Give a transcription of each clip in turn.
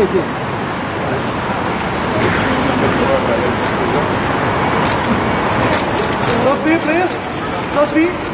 রেখেছে Sophie, please. Sophie.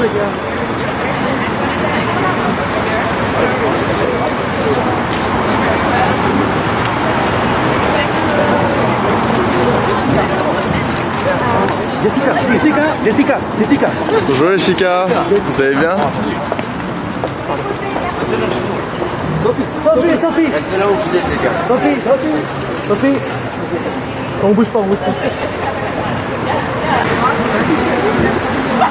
les gars. Jessica, Jessica, Jessica, Jessica. Bonjour Jessica, vous allez bien Sophie, Sophie, Sophie eh, là où les gars. Sophie, Sophie, Sophie. On bouge pas, on bouge pas. Okay.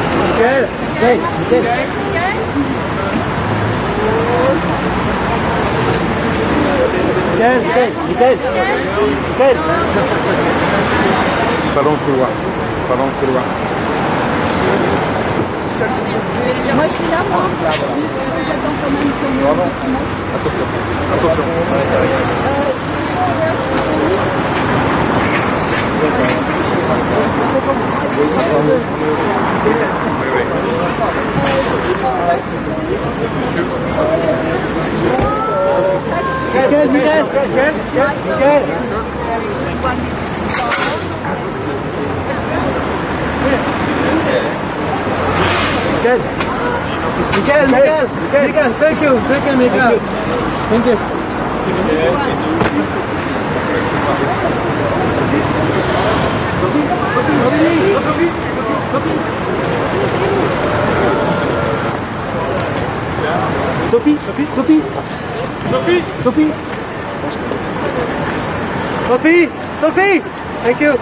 Okay. Okay. Nickel, nickel, nickel. Nickel. Pas dans le couloir. Pas dans le couloir. Moi je suis là, moi. J'attends quand même que. nous. Attention. Attention. Euh, good, you good? Good, good, good, Miguel, Miguel, Miguel, thank you, thank you, Miguel. Thank you. Sophie, Sophie, Sophie. Sophie! Sophie! Sophie! Sophie! Thank you!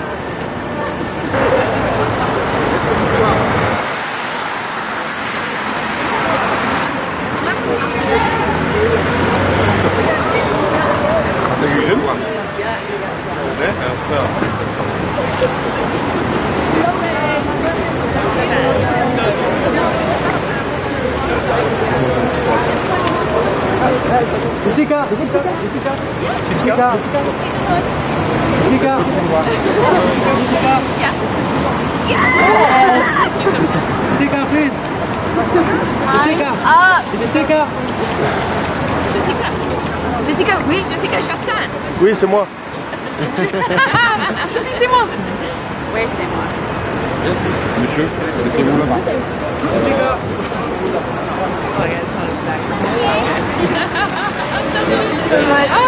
Jessica, Jessica, Jessica, Jessica, Jessica, Jessica, yes, Jessica, please, Jessica, ah. Jessica, Jessica, Jessica, oui, Jessica Chastain. Oui, c'est moi. si, c'est moi. Oui, c'est moi. Monsieur, mettez-vous là-bas. Jessica. Oh, I'm like, oh,